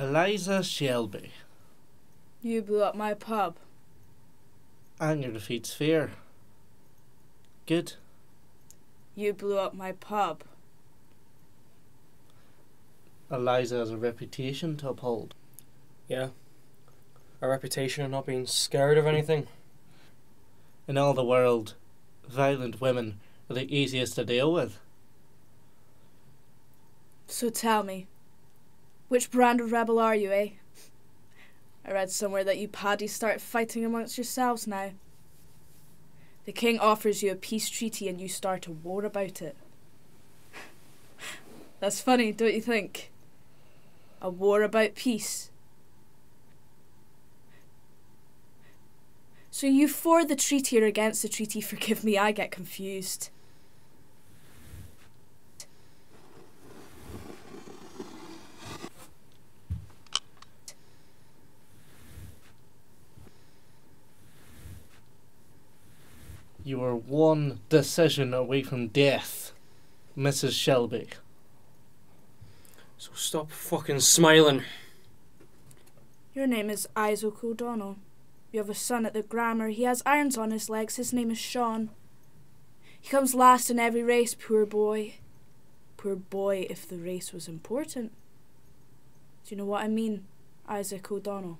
Eliza Shelby. You blew up my pub. Anger defeats fear. Good. You blew up my pub. Eliza has a reputation to uphold. Yeah. A reputation of not being scared of anything. In all the world, violent women are the easiest to deal with. So tell me, which brand of rebel are you, eh? I read somewhere that you paddies start fighting amongst yourselves now. The king offers you a peace treaty and you start a war about it. That's funny, don't you think? A war about peace. So you for the treaty or against the treaty? Forgive me, I get confused. You are one decision away from death, Mrs. Shelby. So stop fucking smiling. Your name is Isaac O'Donnell. You have a son at the grammar. He has irons on his legs. His name is Sean. He comes last in every race, poor boy. Poor boy, if the race was important. Do you know what I mean, Isaac O'Donnell?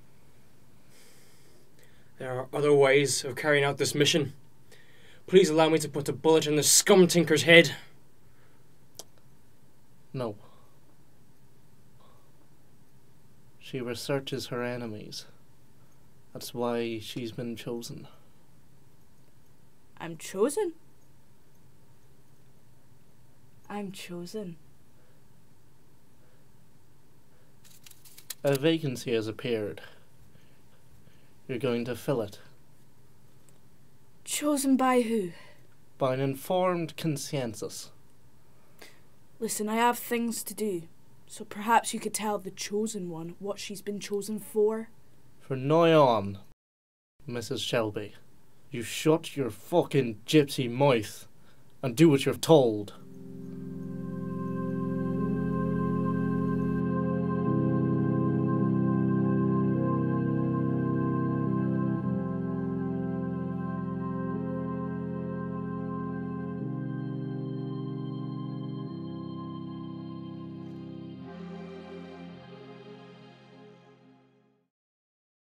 There are other ways of carrying out this mission. Please allow me to put a bullet in the scum tinker's head. No. She researches her enemies. That's why she's been chosen. I'm chosen. I'm chosen. A vacancy has appeared. You're going to fill it Chosen by who? by an informed consensus. Listen, I have things to do. So perhaps you could tell the chosen one what she's been chosen for. From now on, Mrs. Shelby, you shut your fucking gypsy mouth and do what you're told.